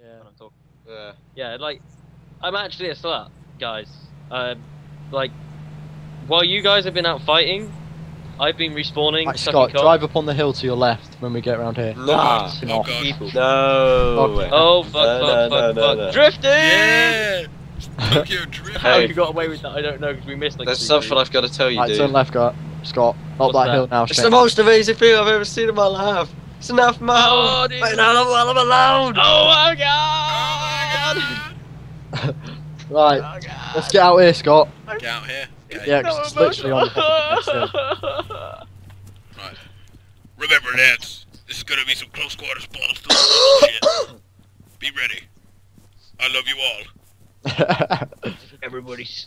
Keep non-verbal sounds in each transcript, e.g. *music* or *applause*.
Yeah. when I'm talking. Yeah. Yeah, like I'm actually a slut, guys. Um, like while you guys have been out fighting, I've been respawning. Right, Scott, cock. drive up on the hill to your left when we get around here. Nah. Fucking Oh off. god. No. Okay. Oh fuck, No, fuck, no, fuck, no, fuck. no, no. Drifting! Yeah. Tokyo *laughs* Drift. How Hey. you got away with that? I don't know because we missed like. There's something trees. I've got to tell you, Right, dude. turn left, Scott. Scott, up that, that? hill now. It's Shane. the most amazing thing I've ever seen in my life. It's enough, man. Oh, dude. Wait, no, no, no, I'm alone. Oh my Oh god! my *laughs* god. Right, Oh god! let's get out here, Scott. Get out here. Okay. Yeah, 'cause it's literally on the. *laughs* Right. Remember, lads, this is gonna be some close quarters balls to the shit. *laughs* Be ready. I love you all. Everybody's.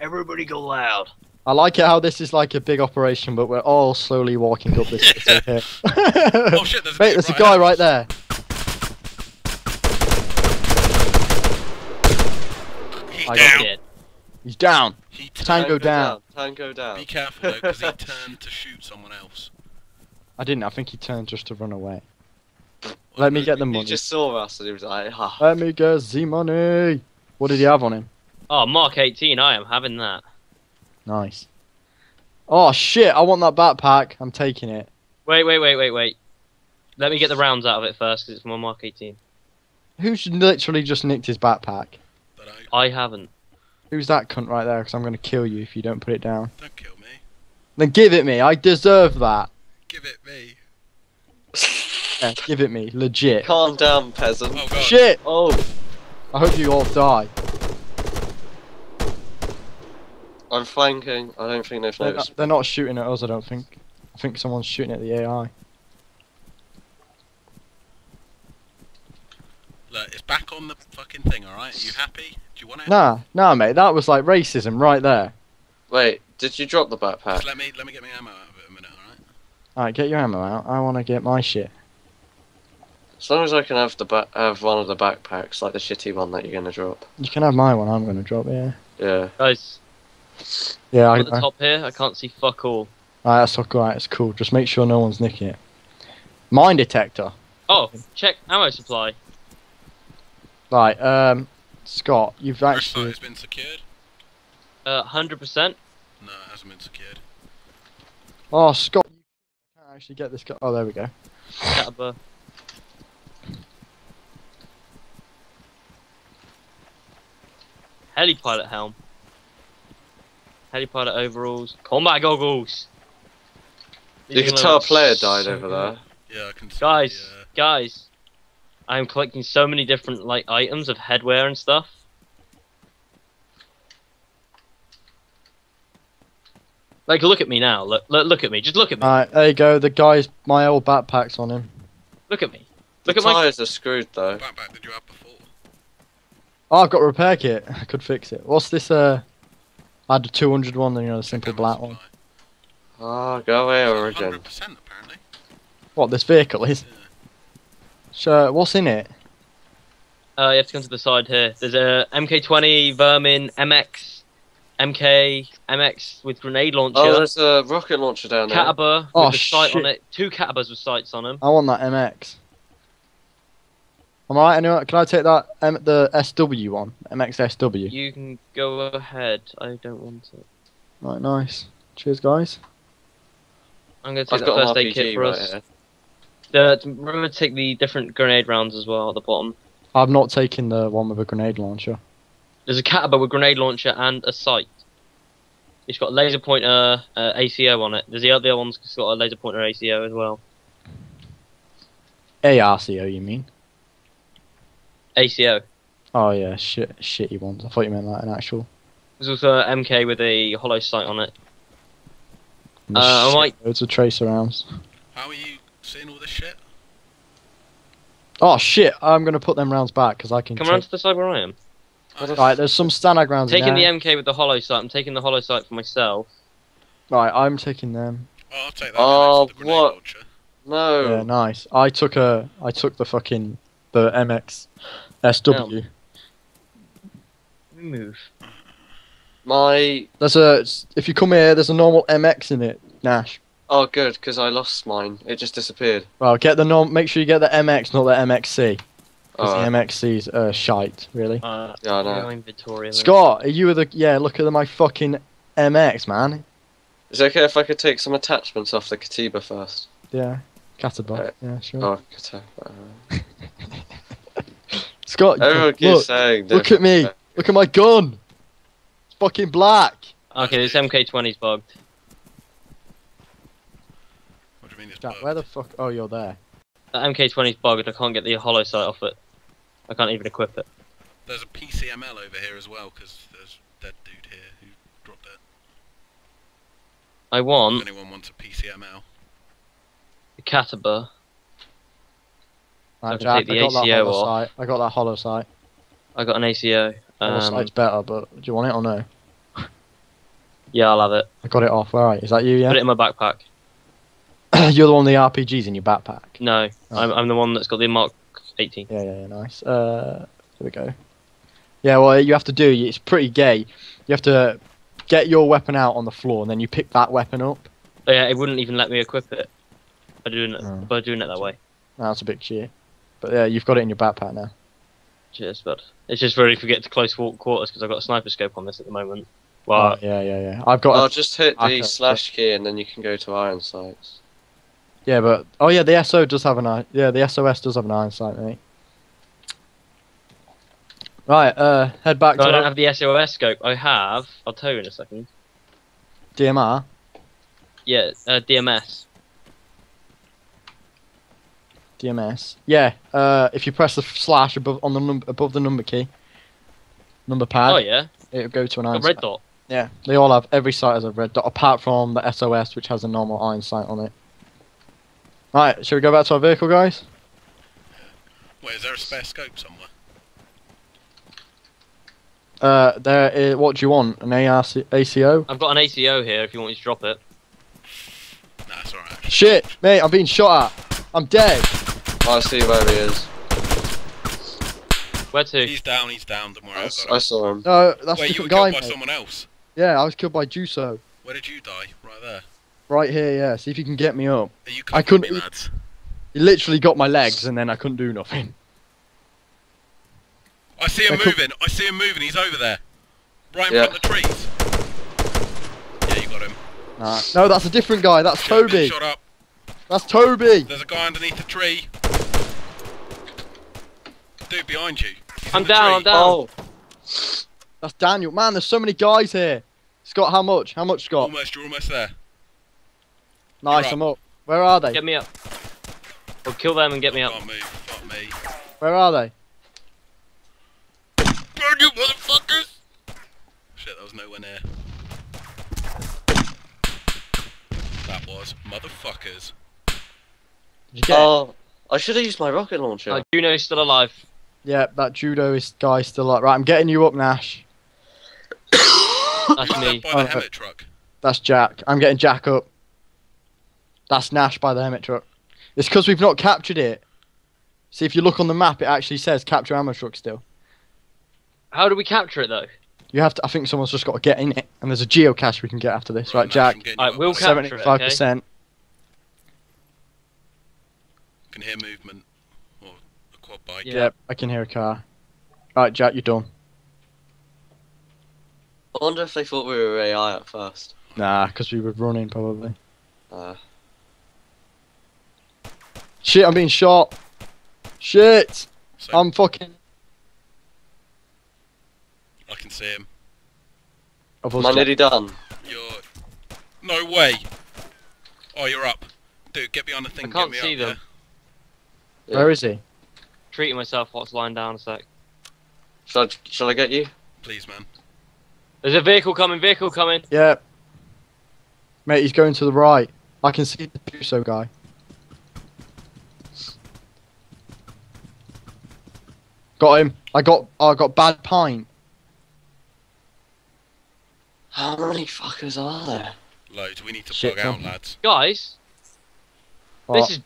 Everybody go loud. I like it how this is like a big operation, but we're all slowly walking up this *laughs* hill here. Oh shit, there's a Wait, dude there's a guy at right there. He's I got down. Dead. He's down. He Tango down. Tango down. Be careful though, because he *laughs* turned to shoot someone else. I didn't. I think he turned just to run away. Let me get the money. He just saw us and he was like, ah. Let me get the money. What did he have on him? Oh, Mark 18. I am having that. Nice. Oh shit! I want that backpack. I'm taking it. Wait, wait, wait, wait, wait. Let me get the rounds out of it first because it's my Mark 18. Who's literally just nicked his backpack? But I I haven't. Who's that cunt right there? Because I'm gonna kill you if you don't put it down. don't kill me. Then give it me. I deserve that. Give it me. Yeah, give it me. Legit. Calm down, peasant. Oh god. Shit! Oh, I hope you all die. I'm flanking. I don't think they've They're noticed. not, they're not shooting at us. I don't think. I think someone's shooting at the AI. Look, it's back on the fucking thing, alright? You happy? Do you want it? Nah, nah, mate. That was like racism right there. Wait, did you drop the backpack? Just let me let me get my ammo out of it a minute, alright? Alright, get your ammo out. I want to get my shit. As long as I can have the ba- have one of the backpacks, like the shitty one that you're gonna drop. You can have my one. I'm gonna drop. Yeah. Yeah. Guys, Yeah. I, I'm at the I, top here. I can't see fuck all. Alright, that's all right. It's cool. Just make sure no one's nicking it. Mine detector. Oh, check ammo supply. Right. Um, Scott, you've First actually. site has been secured? Uh, 100%. No, it hasn't been secured. Oh, Scott, you can't actually get this. Guy. Oh, there we go. Katiba. Helipilot helm. Helipilot overalls. Combat goggles. The These are guitar gonna- player died over there. Yeah, I can see. Guys, uh, guys. I'm collecting so many different like items of headwear and stuff. Like, look at me now. Look, look, look at me. Just look at me. Alright, there you go. The guy's my old backpack's on him. look at me. The Look at my. tires are screwed though. backpack did you have before? Oh, I've got a repair kit. *laughs* I could fix it. What's this? Uh, I had a 200 one, then you know the simple black one. supply. Ah, go away, Origin. 100% apparently. What this vehicle is? Yeah. So what's in it? Uh, you have to come to the side here. There's a MK20 Vermin MX, MK MX with grenade launcher. Oh, there's a rocket launcher down there. Katiba with Oh, a sight on shit. it. Two Katibas with sights on them. I want that MX. Am I right? Anyone? Can I take that M- the SW one? MXSW. You can go ahead. I don't want it. Right, nice. Cheers, guys. I'm going to take I've that got first aid RPG kit for right us. here. The, remember to take the different grenade rounds as well at the bottom. I've not taken the one with a grenade launcher. There's a Katiba with grenade launcher and a sight. It's got laser pointer uh, ACO on it. There's the other one's got a laser pointer ACO as well. ARCO, you mean? ACO. Oh yeah, shit, shitty ones. I thought you meant like an actual. There's also a MK with a hollow sight on it. and Uh, I shit might- Loads of tracer rounds. How are you seeing all this shit? Oh shit! I'm gonna put them rounds back because I can. Come take- around to the side where I am. What Right, there's some Stanag rounds in Taking the. MK with the hollow sight. I'm taking the hollow sight for myself. Right, I'm taking them. Oh, I'll take that. Oh, next to the grenade what? Launcher. No. Yeah, nice. I took a. I took the fucking the MX SW. Let move. My. There's a. If you come here, there's a normal MX in it. Naish. Oh, good, because I lost mine. It just disappeared. Well, get the norm. Make sure you get the MX, not the MXC. Because Alright. the MXC's uh, shite, really. Uh, Yeah, I know. no inventory. then. Scott, are you with the yeah? Look at my fucking MX, man. Is it okay if I could take some attachments off the Katiba first? Yeah, Katiba. Right. Uh, yeah, sure. Oh, Katiba. *laughs* Scott, Everyone keeps look, saying look at me. look at my gun. It's fucking black. Okay, this MK20's bugged. What do you mean it's Jack, bugged? where the fuck? Oh, you're there. The MK20's bugged. I can't get the hollow sight off it. I can't even equip it. There's a PCML over here as well, because there's a dead dude here who dropped it. I If want anyone wants a PCML. Katiba. I Right, can Jack, the I got that ACO sight. I got that hollow sight. I got an ACO. Hollow Um, sight's better, but do you want it or no? *laughs* yeah, I'll have it. I got it off. All right, is that you? Yeah. Put it in my backpack. *coughs* you're the one with the RPGs in your backpack. No, Oh. I'm, I'm the one that's got the Mark 18. Yeah, yeah, yeah, nice. Uh, here we go. Yeah, well, you have to do. It's pretty gay. You have to get your weapon out on the floor, and then you pick that weapon up. Oh, yeah, it wouldn't even let me equip it by doing it, Oh. by doing it that way. No, that's a bit shit. But yeah, you've got it in your backpack now. Cheers, bud. It's just very forget to close walk quarters because I've got a sniper scope on this at the moment. Well, Oh, yeah, yeah, yeah. I've got. Oh, a- just hit the Okay, slash key and then you can go to iron sights. yeah, but oh yeah, the SO does have an eye. Yeah, the SOS does have an iron sight, mate. Right, uh, head back no, I don't have the SOS scope. I have. I'll tell you in a second. DMR. Yeah, uh, DMS. DMS. Yeah, uh, if you press the slash above on the num- above the number key, number pad, oh yeah, it'll go to an iron got red dot. Yeah, they all have. Every site has a red dot, apart from the SOS, which has a normal iron sight on it. Right, should we go back to our vehicle, guys? Wait, is there a spare scope somewhere? Uh, there. Is, what do you want? An ARC, ACO? I've got an ACO here if you want me to drop it. Nah, it's alright. Shit, mate, I'm being shot at. I'm dead. I see where he is. Where to? He's down, he's down, don't worry, I, I s- got I saw him. No, that's a Wait, you were different guy, killed by mate. someone else? Yeah, I was killed by Juso. Where did you die? Right there. Right here, yeah. See if you can get me up. Are you I couldn't me, lads? He literally got my legs, and then I couldn't do nothing. I see him I moving, I see him moving, he's over there. Right in Yeah. front of the trees. Yeah, you got him. Nah. No, that's a different guy. That's Toby. Shot up. That's Toby. There's a guy underneath the tree. Dude, behind you. He's I'm down, tree. I'm down. Oh, That's Daniel. Man, there's so many guys here. Scott, how much? How much, Scott? Almost, you're almost there. Nice, You're I'm up. Where are they? Get me up. Or kill them and get me up. Can't move, fuck me. Where are they? Burn you motherfuckers! Shit, that was nowhere near. That was motherfuckers. Did you get it? Oh, I should have used my rocket launcher. Uh, oh, Juno's still alive. Yeah, that judoist guy still like. Right, I'm getting you up, Naish. That's me. that by the Oh, truck? That's Jack. I'm getting Jack up. That's Naish by the HEMTT truck. It's because we've not captured it. See, if you look on the map, it actually says capture ammo truck still. How do we capture it though? You have to. I think someone's just got to get in it, and there's a geocache we can get after this. Right, Naish, Jack. I'm Alright, we'll capture it, Seventy-five percent. Can hear movement. Or a quad bike. Yeah. Yep, I can hear a car. Right, Jack, you're done. I wonder if they thought we were AI at first. Nah, because we were running probably. Uh, Shit, I'm being shot. Shit, So I'm fucking. I can see him. Of us, am I Jack. nearly done? You're. No way! Oh, you're up. Dude, get behind the thing. I can't get me see up, them. Yeah. Where is he? Treating myself whilst lying down a sec. Shall I, shall I get you? Please, man. There's a vehicle coming, vehicle coming. Yeah. Mate, he's going to the right. I can see the Puso guy. Got him. I got. I got bad pint. How many fuckers are there? Loads. We need to Shit, plug out, lads. Guys, What? this is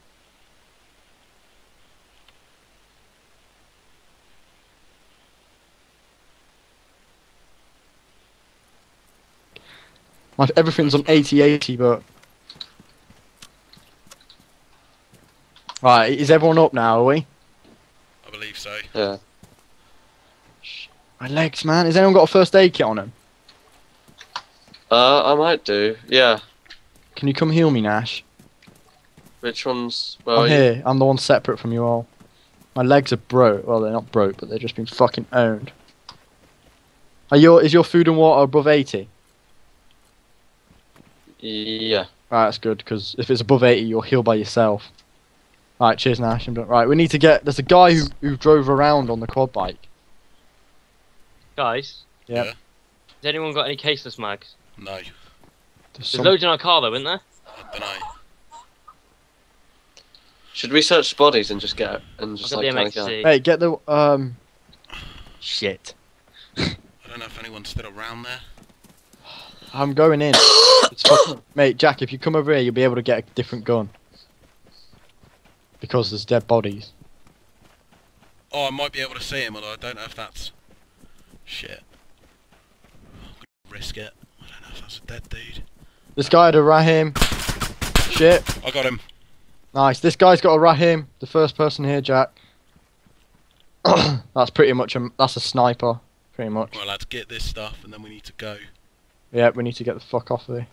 My, everything's on 80-80, but. Right, is everyone up now? Are we? I believe believe so. Yeah. My legs, man. Has anyone got a first aid kit on them? Uh, I might do. Yeah. Can you come heal me, Naish? Which ones? Well, I'm you- here. I'm the one separate from you all. My legs are broke. Well, they're not broke, but they've just been fucking owned. Are your is your food and water above 80? Yeah. Right, that's good because if it's above 80, you'll heal by yourself. Right, cheers, Naish. I'm. Right, we need to get. There's a guy who who drove around on the quad bike. Guys. Yep. Yeah. Has anyone got any caseless mags? No, There's There's some- loads in our car though, isn't there? I don't know. Should we search bodies and just get and just like the kind of go? Hey, get the um. Shit. I don't know if anyone's still around there. I'm going in. *coughs* It's fucking, mate, Jack, if you come over here, you'll be able to get a different gun. Because there's dead bodies. Oh, I might be able to see him, although I don't know if that's shit. I'm gonna risk it. I don't know if that's a dead dude. This guy had a Rahim. Shit. I got him. Nice. This guy's got a Rahim. The first person here, Jack. *coughs* that's pretty much a. That's a sniper. Pretty much. Right, lads, get this stuff, and then we need to go. Yeah, we need to get the fuck off of here.